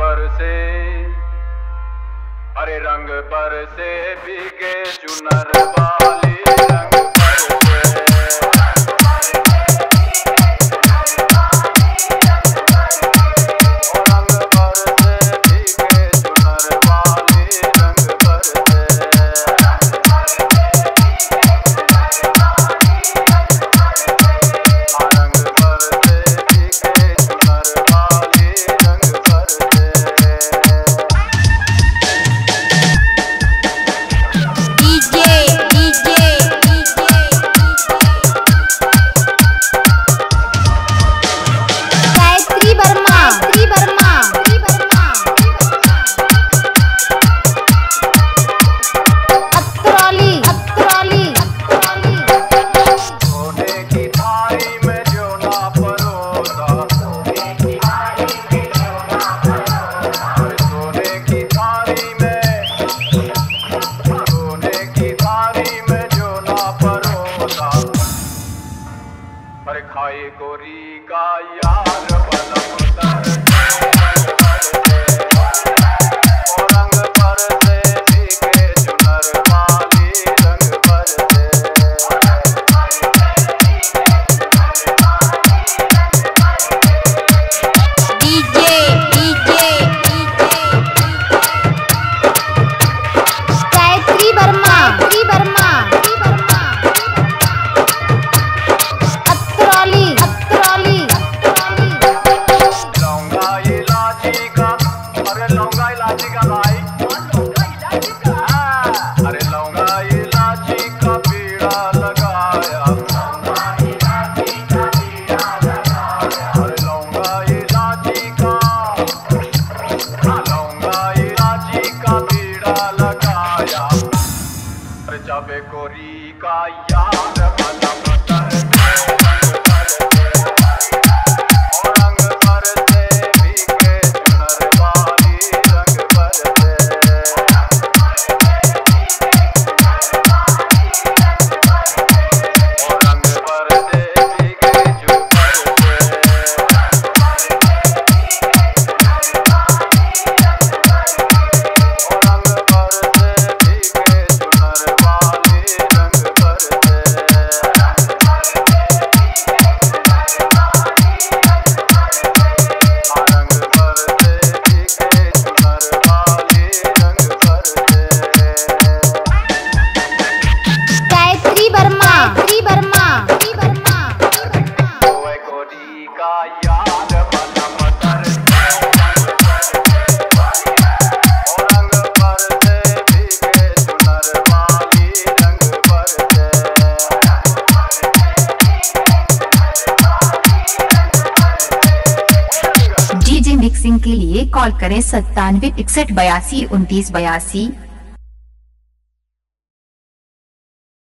बरसे अरे रंग बरसे भीगे चुनरवा খায় করি গায়ার इलाची का भाई हाँ। अरे लौंगा इलाची का पीड़ा लगाया। अरे लौंगा इलाची का हाँ, लौंगा इलाची का पीड़ा लगाया। अरे जाबे गोरी का याद बना। का यार मिक्सिंग के लिए कॉल करें सत्तानवे इकसठ बयासी उनतीस बयासी।